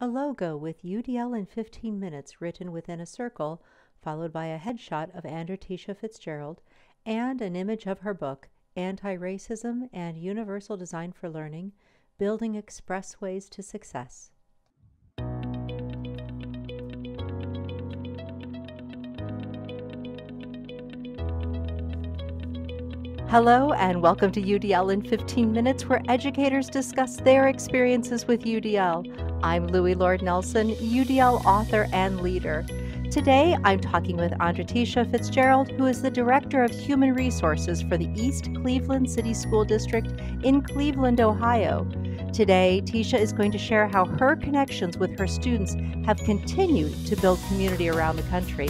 A logo with UDL in 15 minutes written within a circle, followed by a headshot of Andretesha Fitzgerald, and an image of her book, Anti Racism and Universal Design for Learning Building Expressways to Success. Hello, and welcome to UDL in 15 Minutes, where educators discuss their experiences with UDL. I'm Loui Lord Nelson, UDL author and leader. Today, I'm talking with Andretesha Fitzgerald, who is the Director of Human Resources for the East Cleveland City School District in Cleveland, Ohio. Today, Tisha is going to share how her connections with her students have continued to build community around the country.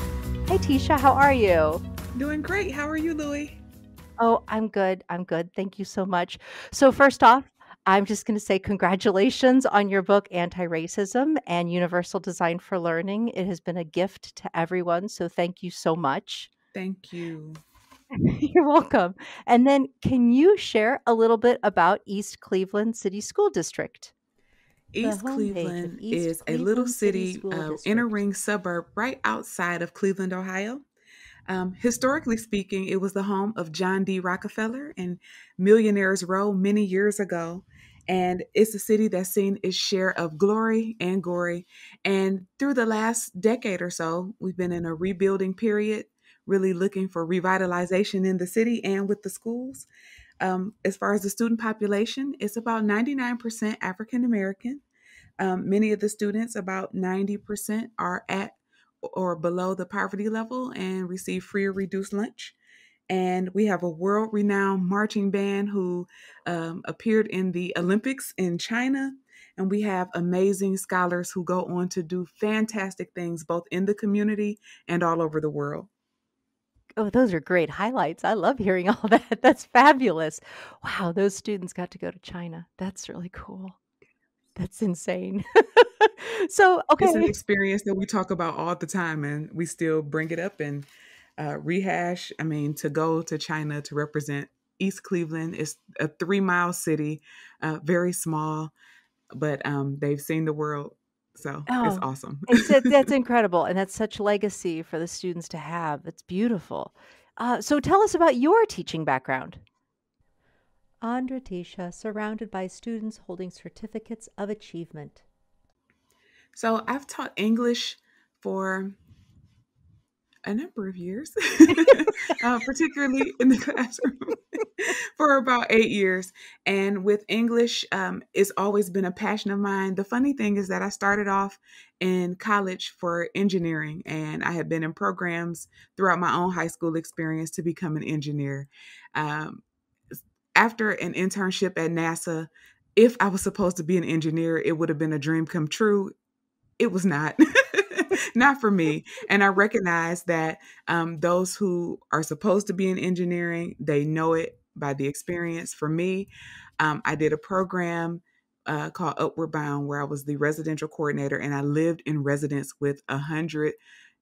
Hey, Tisha, how are you? Doing great. How are you, Loui? Oh, I'm good. I'm good. Thank you so much. So, first off, I'm just going to say congratulations on your book, Anti Racism and Universal Design for Learning. It has been a gift to everyone. So, thank you so much. Thank you. You're welcome. And then, can you share a little bit about East Cleveland City School District? East Cleveland East is Cleveland a little city, city uh, inner ring suburb right outside of Cleveland, Ohio. Um, historically speaking, it was the home of John D. Rockefeller and Millionaires Row many years ago. And it's a city that's seen its share of glory and gory. And through the last decade or so, we've been in a rebuilding period, really looking for revitalization in the city and with the schools. Um, as far as the student population, it's about 99% African American. Um, many of the students, about 90%, are at or below the poverty level and receive free or reduced lunch. And we have a world renowned marching band who um, appeared in the Olympics in China. And we have amazing scholars who go on to do fantastic things both in the community and all over the world. Oh, those are great highlights. I love hearing all that. That's fabulous. Wow, those students got to go to China. That's really cool. That's insane. so okay, it's an experience that we talk about all the time, and we still bring it up and uh, rehash. I mean, to go to China to represent East Cleveland is a three mile city, uh, very small, but um, they've seen the world. So oh, it's awesome. it's, that's incredible. And that's such legacy for the students to have. It's beautiful. Uh, so tell us about your teaching background. Andretesha, surrounded by students holding certificates of achievement. So I've taught English for a number of years, uh, particularly in the classroom, for about eight years. And with English, um, it's always been a passion of mine. The funny thing is that I started off in college for engineering, and I had been in programs throughout my own high school experience to become an engineer. Um, after an internship at NASA, if I was supposed to be an engineer, it would have been a dream come true it was not. Not for me. And i recognize that um, those who are supposed to be in engineering they know it by the experience. For me um, i did a program uh, called upward bound where i was the residential coordinator and i lived in residence with a 100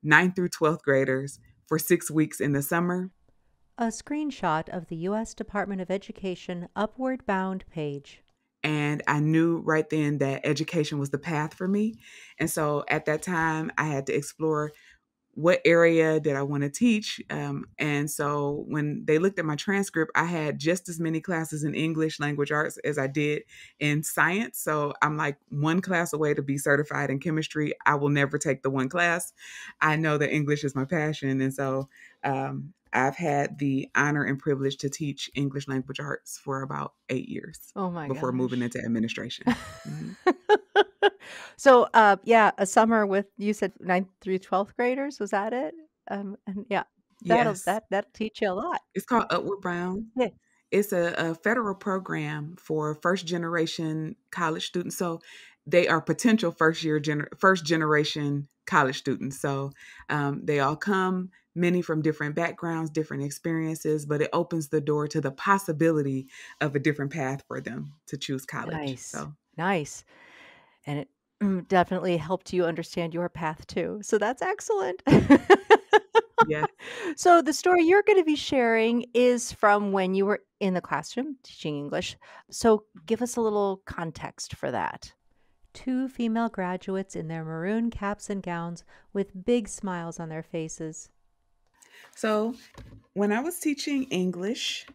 9th through 12th graders for six weeks in the summer. A screenshot of the u.s department of education upward bound page and I knew right then that education was the path for me. And so at that time, I had to explore what area did I want to teach. Um, and so when they looked at my transcript, I had just as many classes in English language arts as I did in science. So I'm like one class away to be certified in chemistry. I will never take the one class. I know that English is my passion. And so um, I've had the honor and privilege to teach English language arts for about eight years. Oh my! Before gosh. moving into administration. Mm-hmm. so, uh, yeah, a summer with you said ninth through twelfth graders. Was that it? Um, and yeah, that'll yes. that that'll teach you a lot. It's called Upward Bound. Yeah. It's a, a federal program for first generation college students. So they are potential first year gener- first generation college students. So um, they all come many from different backgrounds, different experiences, but it opens the door to the possibility of a different path for them to choose college. Nice. So nice. And it mm, definitely helped you understand your path too. So that's excellent. yeah. So the story you're going to be sharing is from when you were in the classroom teaching English. So give us a little context for that. two female graduates in their maroon caps and gowns with big smiles on their faces. So, when I was teaching English,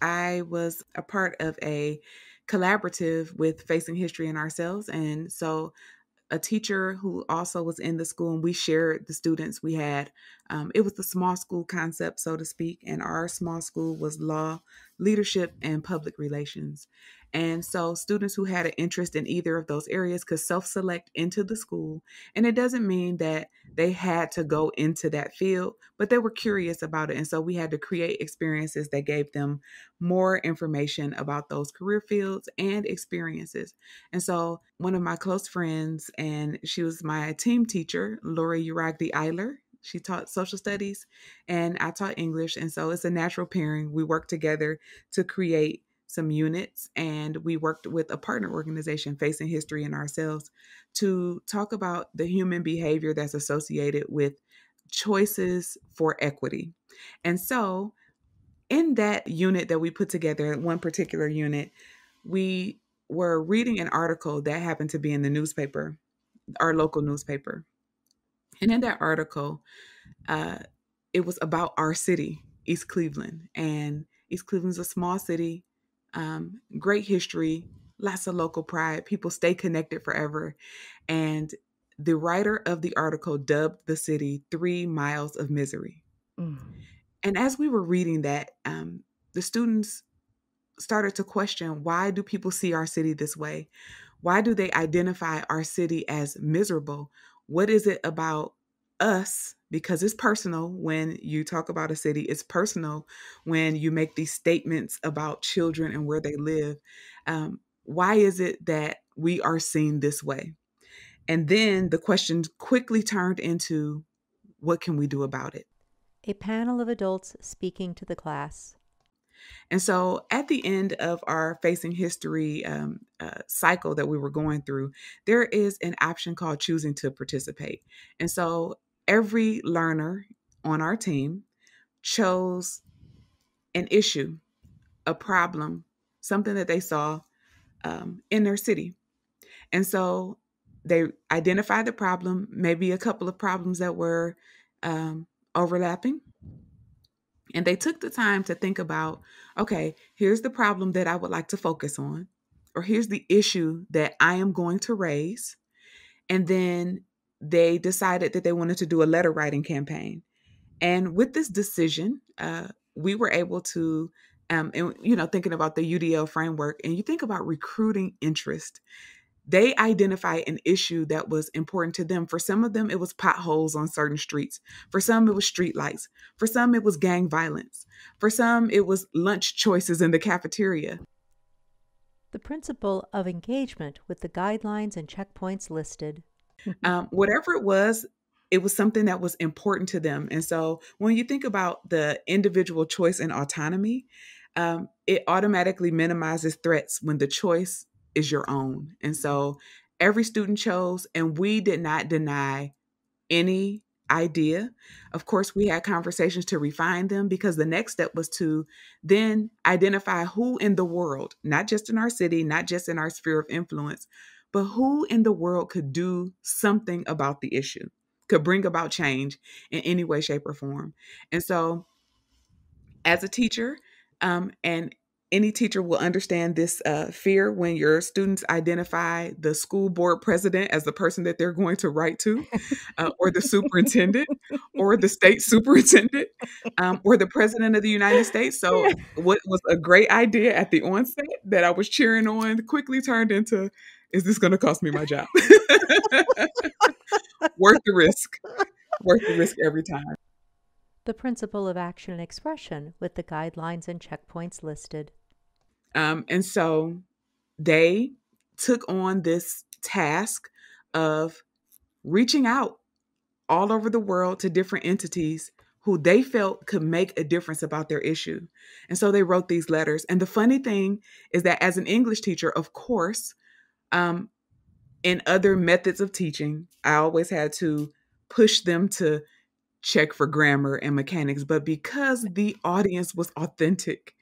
I was a part of a collaborative with Facing History and Ourselves. And so a teacher who also was in the school and we shared the students we had um, it was the small school concept so to speak and our small school was law leadership and public relations and so students who had an interest in either of those areas could self select into the school. And it doesn't mean that they had to go into that field, but they were curious about it. And so we had to create experiences that gave them more information about those career fields and experiences. And so one of my close friends, and she was my team teacher, Lori Uragdi Eiler, she taught social studies and I taught English. And so it's a natural pairing. We work together to create some units and we worked with a partner organization facing history and ourselves to talk about the human behavior that's associated with choices for equity. And so in that unit that we put together, one particular unit, we were reading an article that happened to be in the newspaper, our local newspaper. And in that article, uh, it was about our city, East Cleveland. And East Cleveland's a small city um, great history, lots of local pride. People stay connected forever. And the writer of the article dubbed the city Three Miles of Misery. Mm. And as we were reading that, um, the students started to question why do people see our city this way? Why do they identify our city as miserable? What is it about us because it's personal when you talk about a city. It's personal when you make these statements about children and where they live. Um, why is it that we are seen this way? And then the question quickly turned into what can we do about it? A panel of adults speaking to the class. And so at the end of our Facing History um, uh, cycle that we were going through, there is an option called choosing to participate. And so every learner on our team chose an issue, a problem, something that they saw um, in their city. And so they identified the problem, maybe a couple of problems that were um, overlapping. And they took the time to think about okay, here's the problem that I would like to focus on, or here's the issue that I am going to raise. And then they decided that they wanted to do a letter writing campaign. And with this decision, uh, we were able to, um, and you know, thinking about the UDL framework, and you think about recruiting interest. They identify an issue that was important to them. For some of them, it was potholes on certain streets. For some, it was street lights. For some, it was gang violence. For some, it was lunch choices in the cafeteria. The principle of engagement with the guidelines and checkpoints listed. Um, whatever it was, it was something that was important to them. And so when you think about the individual choice and autonomy, um, it automatically minimizes threats when the choice is your own. And so every student chose, and we did not deny any idea. Of course, we had conversations to refine them because the next step was to then identify who in the world, not just in our city, not just in our sphere of influence, but who in the world could do something about the issue, could bring about change in any way, shape, or form? And so, as a teacher, um, and any teacher will understand this uh, fear when your students identify the school board president as the person that they're going to write to, uh, or the superintendent, or the state superintendent, um, or the president of the United States. So, what was a great idea at the onset that I was cheering on quickly turned into is this going to cost me my job? Worth the risk. Worth the risk every time. The principle of action and expression with the guidelines and checkpoints listed. Um, and so they took on this task of reaching out all over the world to different entities who they felt could make a difference about their issue. And so they wrote these letters. And the funny thing is that as an English teacher, of course, um, in other methods of teaching, I always had to push them to check for grammar and mechanics. But because the audience was authentic,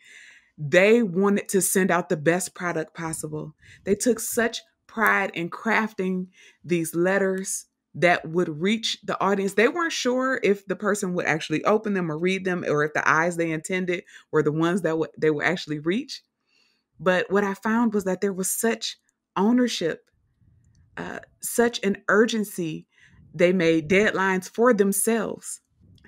they wanted to send out the best product possible. They took such pride in crafting these letters that would reach the audience. They weren't sure if the person would actually open them or read them or if the eyes they intended were the ones that w- they would actually reach. But what I found was that there was such ownership, uh, such an urgency. They made deadlines for themselves.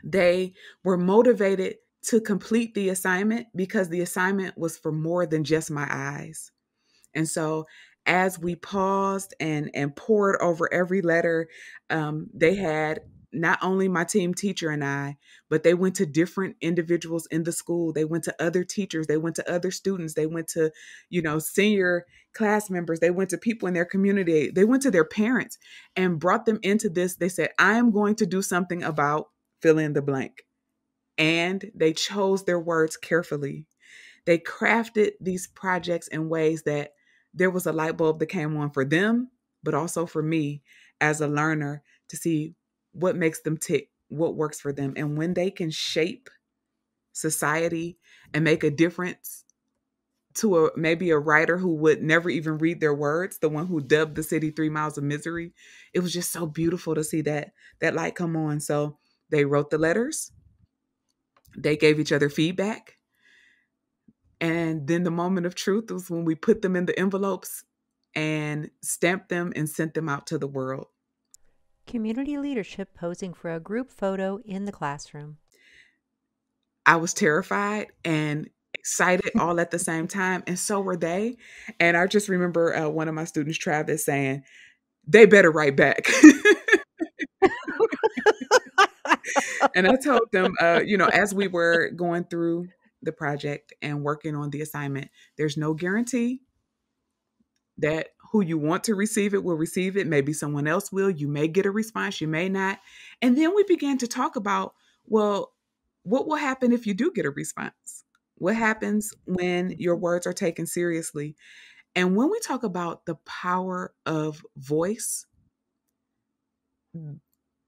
They were motivated to complete the assignment because the assignment was for more than just my eyes. And so as we paused and and poured over every letter, um, they had not only my team teacher and I, but they went to different individuals in the school. They went to other teachers, they went to other students, they went to, you know, senior class members, they went to people in their community, they went to their parents and brought them into this. They said, I am going to do something about fill in the blank. And they chose their words carefully. They crafted these projects in ways that there was a light bulb that came on for them, but also for me as a learner to see what makes them tick, what works for them. And when they can shape society and make a difference to a maybe a writer who would never even read their words, the one who dubbed the city Three Miles of Misery, it was just so beautiful to see that that light come on. So they wrote the letters, they gave each other feedback, and then the moment of truth was when we put them in the envelopes and stamped them and sent them out to the world. Community leadership posing for a group photo in the classroom. I was terrified and excited all at the same time, and so were they. And I just remember uh, one of my students, Travis, saying, They better write back. and I told them, uh, you know, as we were going through the project and working on the assignment, there's no guarantee that who you want to receive it will receive it. Maybe someone else will. You may get a response, you may not. And then we began to talk about, well, what will happen if you do get a response? What happens when your words are taken seriously? And when we talk about the power of voice,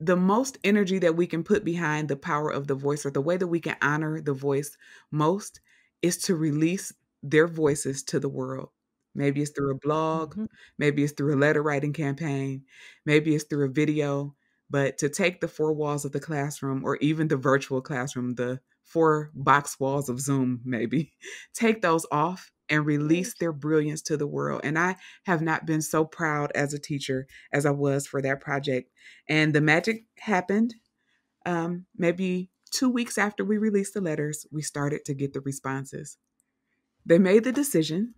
the most energy that we can put behind the power of the voice or the way that we can honor the voice most is to release their voices to the world. Maybe it's through a blog, mm-hmm. maybe it's through a letter writing campaign, maybe it's through a video, but to take the four walls of the classroom or even the virtual classroom, the four box walls of Zoom, maybe, take those off and release their brilliance to the world. And I have not been so proud as a teacher as I was for that project. And the magic happened um, maybe two weeks after we released the letters, we started to get the responses. They made the decision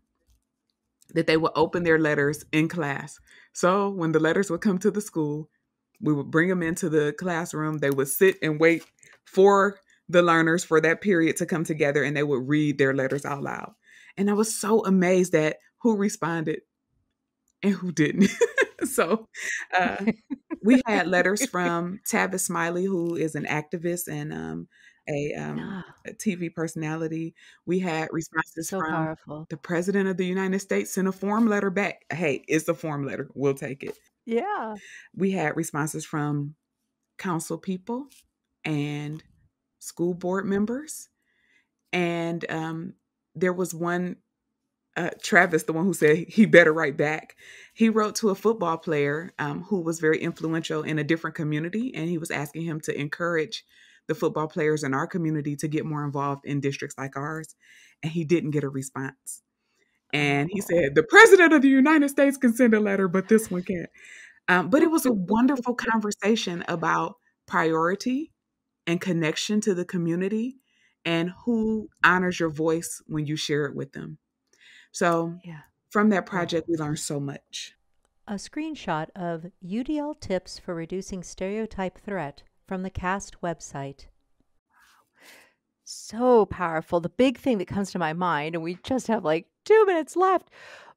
that they would open their letters in class. So when the letters would come to the school, we would bring them into the classroom. They would sit and wait for the learners for that period to come together and they would read their letters out loud. And I was so amazed at who responded and who didn't. so uh, we had letters from Tavis Smiley, who is an activist and um, a, um, yeah. a, TV personality. We had responses so from powerful. the president of the United States sent a form letter back. Hey, it's a form letter. We'll take it. Yeah. We had responses from council people and school board members. And um, there was one, uh, Travis, the one who said he better write back. He wrote to a football player um, who was very influential in a different community, and he was asking him to encourage the football players in our community to get more involved in districts like ours. And he didn't get a response. And he said, The president of the United States can send a letter, but this one can't. Um, but it was a wonderful conversation about priority and connection to the community and who honors your voice when you share it with them. So, yeah. from that project, we learned so much. A screenshot of UDL tips for reducing stereotype threat from the CAST website. So powerful. The big thing that comes to my mind, and we just have like two minutes left,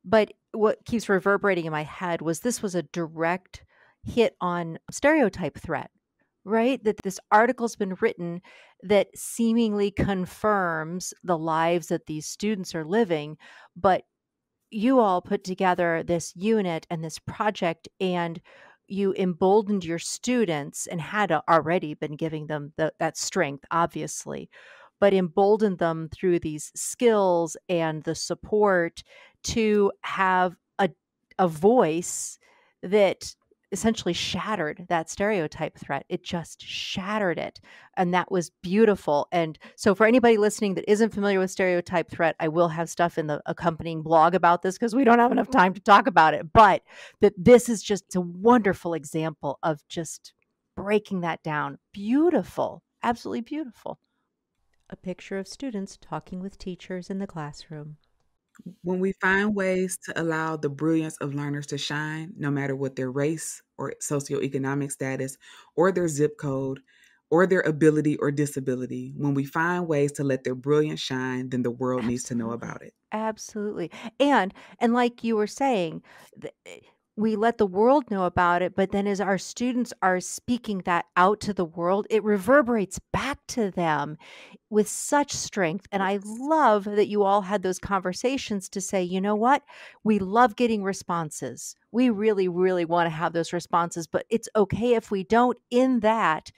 but what keeps reverberating in my head was this was a direct hit on stereotype threat, right? That this article's been written that seemingly confirms the lives that these students are living, but you all put together this unit and this project and you emboldened your students and had already been giving them the, that strength, obviously, but emboldened them through these skills and the support to have a, a voice that essentially shattered that stereotype threat. It just shattered it. And that was beautiful. And so, for anybody listening that isn't familiar with stereotype threat, I will have stuff in the accompanying blog about this because we don't have enough time to talk about it. But that this is just a wonderful example of just breaking that down. Beautiful. Absolutely beautiful. A picture of students talking with teachers in the classroom. When we find ways to allow the brilliance of learners to shine, no matter what their race or socioeconomic status or their zip code or their ability or disability, when we find ways to let their brilliance shine, then the world needs to know about it. Absolutely. And and like you were saying, eh, we let the world know about it, but then as our students are speaking that out to the world, it reverberates back to them with such strength. And I love that you all had those conversations to say, you know what? We love getting responses. We really, really want to have those responses, but it's okay if we don't. In that,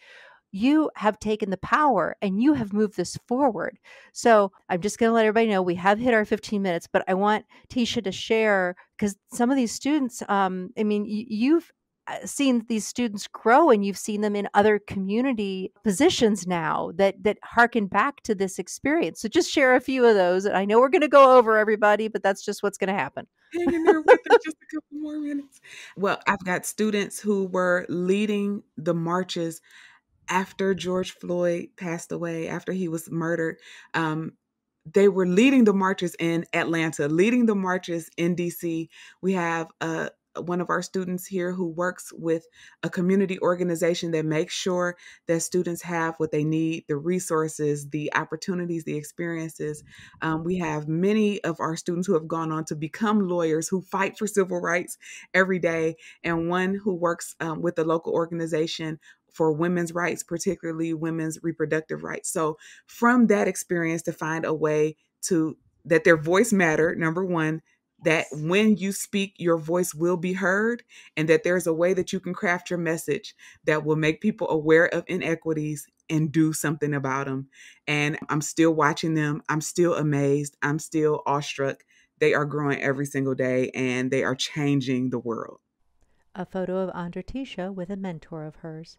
you have taken the power and you have moved this forward. So I'm just going to let everybody know we have hit our 15 minutes, but I want Tisha to share because some of these students, um, I mean, y- you've uh, seen these students grow and you've seen them in other community positions now that that harken back to this experience. So just share a few of those i know we're going to go over everybody but that's just what's going to happen. Hang in there with us just a couple more minutes. Well i've got students who were leading the marches after George Floyd passed away, after he was murdered, um, they were leading the marches in Atlanta, leading the marches in DC. We have uh, one of our students here who works with a community organization that makes sure that students have what they need the resources, the opportunities, the experiences. Um, we have many of our students who have gone on to become lawyers who fight for civil rights every day, and one who works um, with a local organization for women's rights, particularly women's reproductive rights. So, from that experience, to find a way to that their voice matter, number one, that when you speak, your voice will be heard, and that there's a way that you can craft your message that will make people aware of inequities and do something about them. And I'm still watching them. I'm still amazed. I'm still awestruck. They are growing every single day and they are changing the world. A photo of Andretesha with a mentor of hers.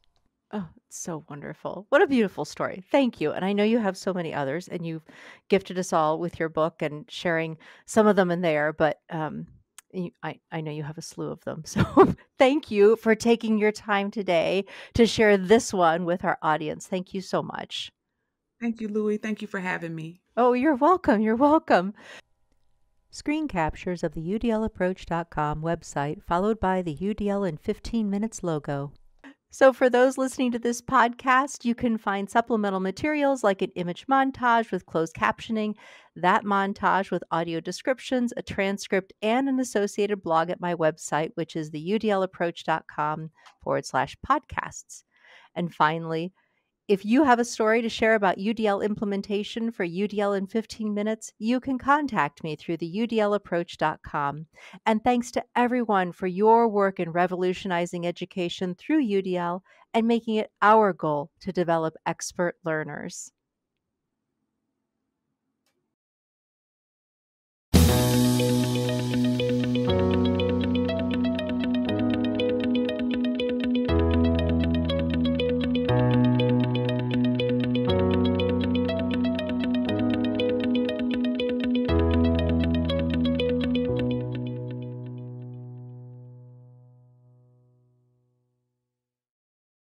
Oh, it's so wonderful. What a beautiful story. Thank you. And I know you have so many others, and you've gifted us all with your book and sharing some of them in there, but um, you, I, I know you have a slew of them. So thank you for taking your time today to share this one with our audience. Thank you so much. Thank you, Loui. Thank you for having me. Oh, you're welcome. You're welcome. Screen captures of the UDLapproach.com website, followed by the UDL in 15 minutes logo. So, for those listening to this podcast, you can find supplemental materials like an image montage with closed captioning, that montage with audio descriptions, a transcript, and an associated blog at my website, which is the udlapproach.com forward slash podcasts. And finally, if you have a story to share about UDL implementation for UDL in 15 minutes, you can contact me through the udlapproach.com. And thanks to everyone for your work in revolutionizing education through UDL and making it our goal to develop expert learners.